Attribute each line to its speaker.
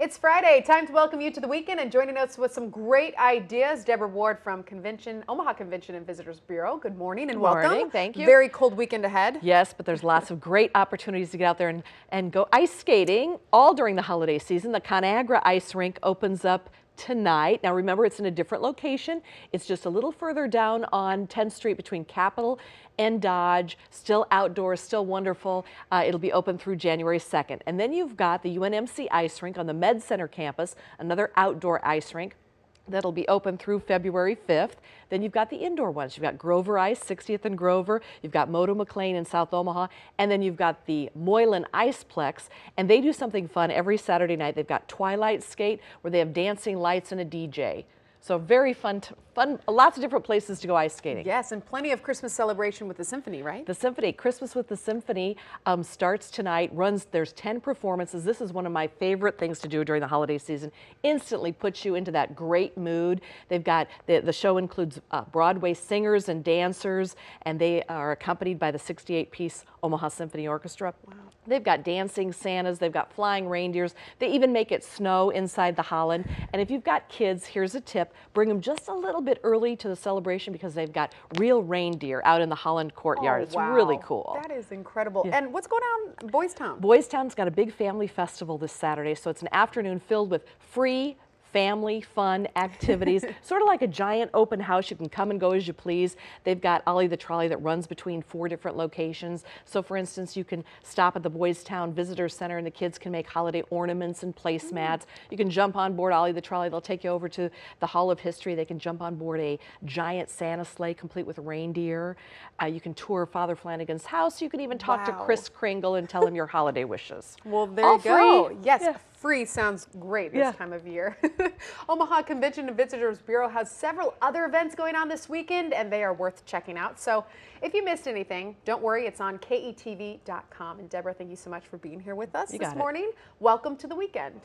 Speaker 1: It's Friday. Time to welcome you to the weekend and joining us with some great ideas. Deborah Ward from Convention, Omaha Convention and Visitors Bureau. Good morning and
Speaker 2: Good morning.
Speaker 1: welcome.
Speaker 2: Thank you.
Speaker 1: Very cold weekend ahead.
Speaker 2: Yes, but there's lots of great opportunities to get out there and, and go ice skating all during the holiday season. The Conagra Ice Rink opens up tonight. Now remember, it's in a different location. It's just a little further down on 10th Street between Capitol and Dodge. Still outdoors, still wonderful. Uh, it'll be open through January 2nd. And then you've got the UNMC Ice Rink on the Med Center campus, another outdoor ice rink that'll be open through February 5th. Then you've got the indoor ones. You've got Grover Ice, 60th and Grover. You've got Motto McLean in South Omaha. And then you've got the Moylan Iceplex. And they do something fun every Saturday night. They've got Twilight Skate where they have dancing lights and a DJ. So very fun, fun, lots of different places to go ice skating.
Speaker 1: Yes, and plenty of Christmas celebration with the symphony, right?
Speaker 2: The Symphony, Christmas with the Symphony um, starts tonight, runs, there's 10 performances. This is one of my favorite things to do during the holiday season. Instantly puts you into that great mood. They've got, the, the show includes uh, Broadway singers and dancers, and they are accompanied by the 68-piece Omaha Symphony Orchestra. Wow. They've got dancing Santas, they've got flying reindeers. They even make it snow inside the Holland. And if you've got kids, here's a tip. Bring them just a little bit early to the celebration because they've got real reindeer out in the Holland courtyard.
Speaker 1: Oh,
Speaker 2: it's
Speaker 1: wow.
Speaker 2: really cool.
Speaker 1: That is incredible.
Speaker 2: Yeah.
Speaker 1: And what's going on in Boys Town?
Speaker 2: Boys Town's got a big family festival this Saturday, so it's an afternoon filled with free family fun activities, sort of like a giant open house. You can come and go as you please. They've got Ollie the Trolley that runs between four different locations. So for instance, you can stop at the Boys Town Visitor Center and the kids can make holiday ornaments and placemats. You can jump on board Ollie the Trolley. They'll take you over to the Hall of History. They can jump on board a giant Santa sleigh complete with reindeer. Uh, you can tour Father Flanagan's house. You can even talk
Speaker 1: Wow.
Speaker 2: to Kris Kringle and tell him your holiday wishes.
Speaker 1: Well, there
Speaker 2: All
Speaker 1: you go.
Speaker 2: free.
Speaker 1: Yes,
Speaker 2: Yeah.
Speaker 1: free sounds great this
Speaker 2: Yeah.
Speaker 1: time of year. Omaha Convention and Visitors Bureau has several other events going on this weekend, and they are worth checking out. So if you missed anything, don't worry, it's on KETV.com. And Deborah, thank you so much for being here with us
Speaker 2: You
Speaker 1: this morning. Welcome to the weekend.